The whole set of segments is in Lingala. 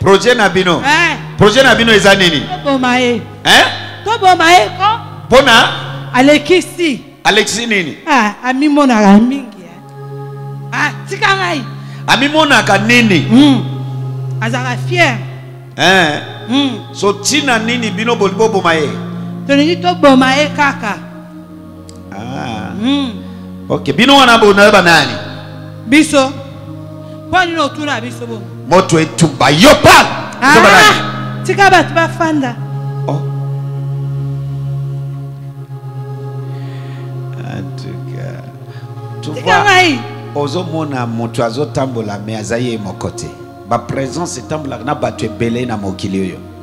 Projet na bino. Eh. Projet na bino eza nini? Toboma ye. Hein? Toboma ye ko. Pona? Alekisi. Alekisi nini? Ah, amimonaka mingi. Eh. Ah, tika ngai. Amimonaka nini? Hmm. Azaka fier. Hein? Hmm. So tina nini bino bolingi boboma ye? Tolingi toboma ye kaka. Ah. Hmm. Ok, bino wana bonayo banani? Biso. Mpo nini otuna biso bongo? Moto etumba yo pale. Ah, tika bato bafanda. Oh. tika ngai ozomona moto azotambola me aza ye moko te bapresence etambolaka na bato ebele na mokili oyo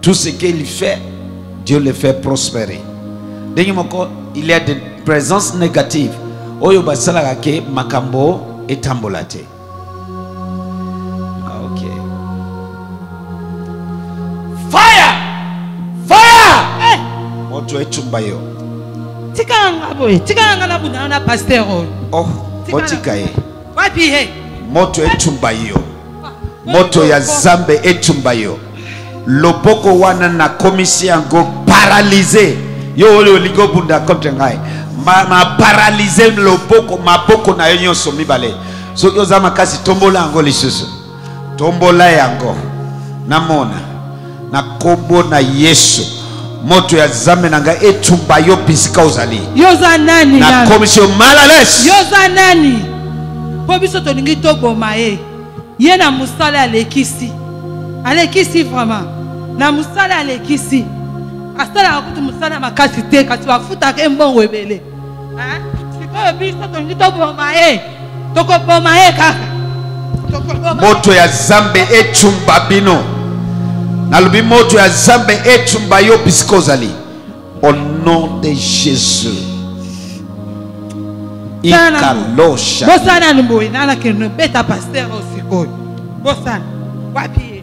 Tout ce qu'il fait, Dieu le fait prospérer. Ndenge moko, il y a des présences négatives. Oyo basalaka ke makambo etambola te. Ah, ok. Fire! Fire! Eh! Moto etumba yo. Tikanga boye, tikanga na bunda na pasteur oyo. Oh, botika ye. wapi ye moto etumba yo moto ya zambe etumba yo loboko wana nakomisi yango paralize yo oyo olingi obunda contre ngai maparalize ma loboko maboko na yo nyonso mibale soki oza makasi tombola yango lisusu Tombola yango namona na kombo na Yesu moto ya zambe na ngai etumba yo bisika ozali yoza nani nakomisi yo malales yoza nani mpo biso tolingi toboma ye ye na mosala alekisi alekisi vraiment na mosala alekisi asalaka kutu mosala makasi te kasi bafutaka ye mbongo ebele sikoyo biso tolingi toboma ye tokoboma ye kaka moto ya zambe ecumba bino nalobi moto ya zambe ecumba yo bisika ozali au nom de jésus ikalosha bosana ni boye nalakende beta paster osikoyo bosana wapi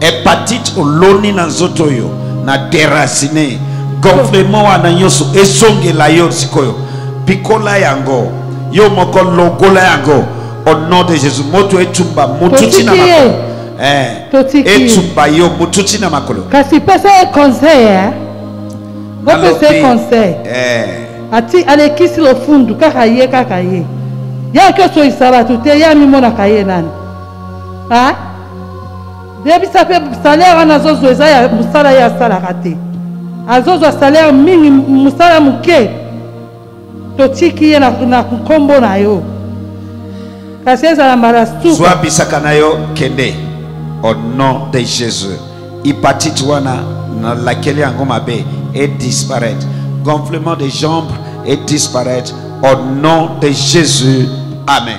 hepatite oloni na nzoto oyo na deracine gonflement wana nyonso ezongela yo sikoyo pikola yango yo moko logola yango au nom de jésus moto etumba motu ntina makolo eh, etumba yo motu ntina makolo kasi pesa ye conseil eh? bopesa ye conseil eh. ati alekisi lofundu kaka ye kaka ye ye akosoyisa bato te ye amimonaka ye nani hein yebisa mpe salaire wana azozwa eza ya mosala ye asalaka te azozwa salaire mingi mosala moke totiki ye na nkombo na yo kasi ezala mbala sukazwa bisaka na yo kende au nom de jésus hepatite wana nalakeli yango mabe et disparaître gonflement de jambe et disparaître au nom de jésus amen